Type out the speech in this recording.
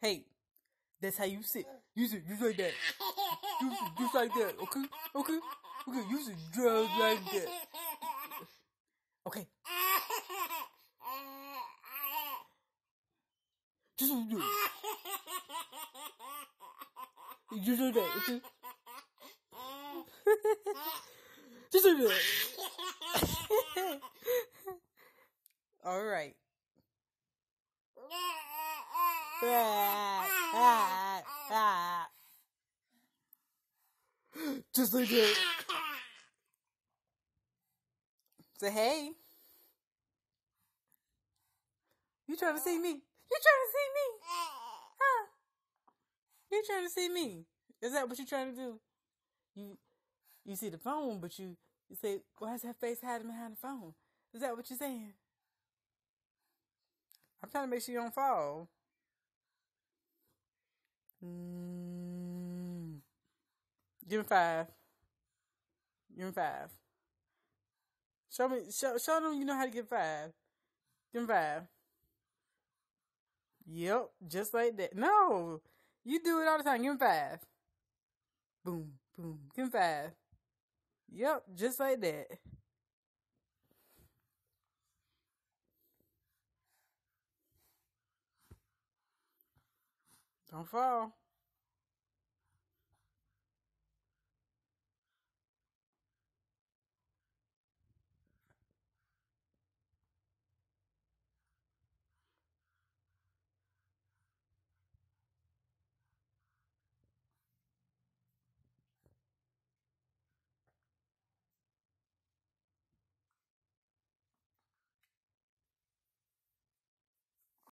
Hey, that's how you sit. You sit just like that. You sit just like that. Okay, okay, okay. You sit just like that. Okay. Just like that. Just like that. Okay. just like that. All right. Just like that. Say hey. You trying to see me? You trying to see me? Huh? You trying to see me? Is that what you trying to do? You you see the phone, but you you say, why is that face hiding behind the phone? Is that what you're saying? I'm trying to make sure you don't fall. Mm. Give him five. Give him five. Show me, show, show them you know how to get five. Give him five. Yep, just like that. No, you do it all the time. Give him five. Boom, boom. Give him five. Yep, just like that. Don't fall.